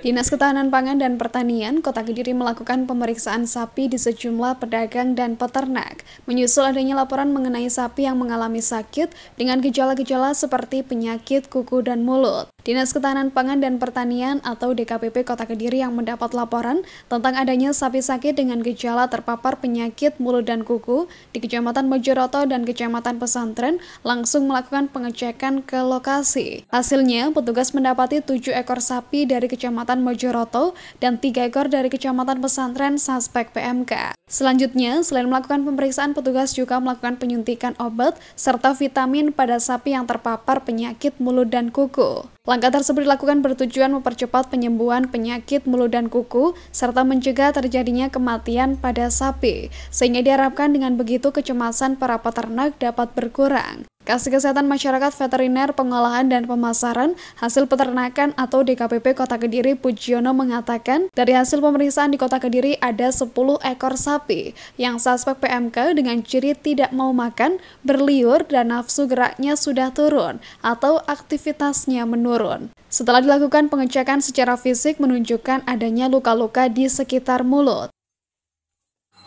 Dinas Ketahanan Pangan dan Pertanian Kota Kediri melakukan pemeriksaan sapi di sejumlah pedagang dan peternak, menyusul adanya laporan mengenai sapi yang mengalami sakit dengan gejala-gejala seperti penyakit kuku dan mulut. Dinas Ketahanan Pangan dan Pertanian atau DKPP Kota Kediri yang mendapat laporan tentang adanya sapi sakit dengan gejala terpapar penyakit mulut dan kuku di Kecamatan Mojoroto dan Kecamatan Pesantren langsung melakukan pengecekan ke lokasi. Hasilnya, petugas mendapati tujuh ekor sapi dari Kecamatan Mojoroto dan tiga ekor dari Kecamatan Pesantren suspek PMK. Selanjutnya, selain melakukan pemeriksaan, petugas juga melakukan penyuntikan obat serta vitamin pada sapi yang terpapar penyakit mulut dan kuku. Langkah tersebut dilakukan bertujuan mempercepat penyembuhan penyakit mulut dan kuku serta mencegah terjadinya kematian pada sapi, sehingga diharapkan dengan begitu kecemasan para peternak dapat berkurang. Kasih Kesehatan Masyarakat Veteriner Pengolahan dan Pemasaran Hasil Peternakan atau DKPP Kota Kediri Pujiono mengatakan dari hasil pemeriksaan di Kota Kediri ada 10 ekor sapi yang suspek PMK dengan ciri tidak mau makan, berliur, dan nafsu geraknya sudah turun atau aktivitasnya menurun. Setelah dilakukan pengecekan secara fisik menunjukkan adanya luka-luka di sekitar mulut.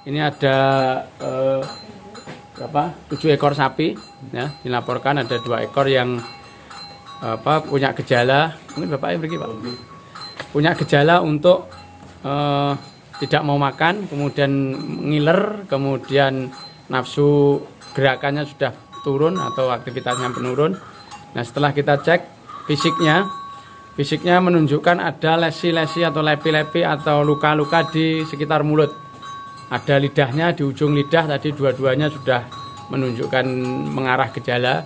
Ini ada uh berapa tujuh ekor sapi ya dilaporkan ada dua ekor yang apa punya gejala. Mungkin bapak yang pergi pak? Punya gejala untuk uh, tidak mau makan kemudian ngiler kemudian nafsu gerakannya sudah turun atau aktivitasnya menurun. Nah setelah kita cek fisiknya fisiknya menunjukkan ada lesi-lesi atau lepi-lepi atau luka-luka di sekitar mulut ada lidahnya di ujung lidah tadi dua-duanya sudah menunjukkan mengarah gejala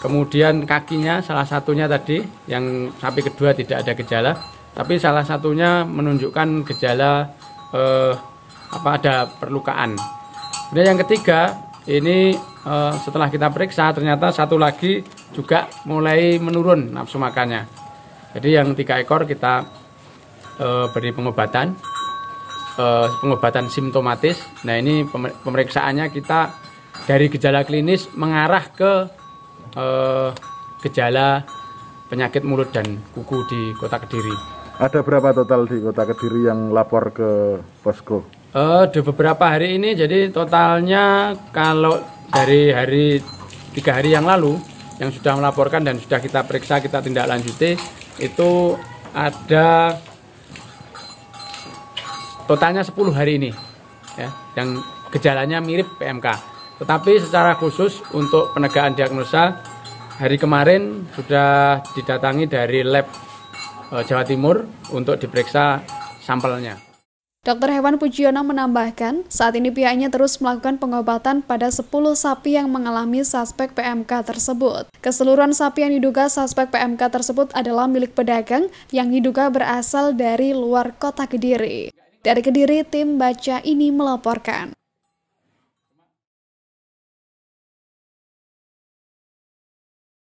kemudian kakinya salah satunya tadi yang sapi kedua tidak ada gejala. Tapi salah satunya menunjukkan gejala eh, apa ada perlukaan. Kemudian yang ketiga ini eh, setelah kita periksa ternyata satu lagi juga mulai menurun nafsu makannya. Jadi yang tiga ekor kita eh, beri pengobatan uh, pengobatan simptomatis. Nah ini pemeriksaannya kita dari gejala klinis mengarah ke uh, gejala penyakit mulut dan kuku di Kota Kediri. Ada berapa total di Kota Kediri yang lapor ke posko? Uh, di beberapa hari ini, jadi totalnya kalau dari hari tiga hari yang lalu yang sudah melaporkan dan sudah kita periksa kita tindak lanjuti itu ada totalnya 10 hari ini ya yang gejalanya mirip PMK tetapi secara khusus untuk penegakan diagnosa hari kemarin sudah didatangi dari lab e, Jawa Timur untuk diperiksa sampelnya. Dokter hewan Pujiono menambahkan, saat ini pihaknya terus melakukan pengobatan pada 10 sapi yang mengalami suspek PMK tersebut. Keseluruhan sapi yang diduga suspek PMK tersebut adalah milik pedagang yang diduga berasal dari luar kota Kediri. Dari Kediri, tim baca ini melaporkan.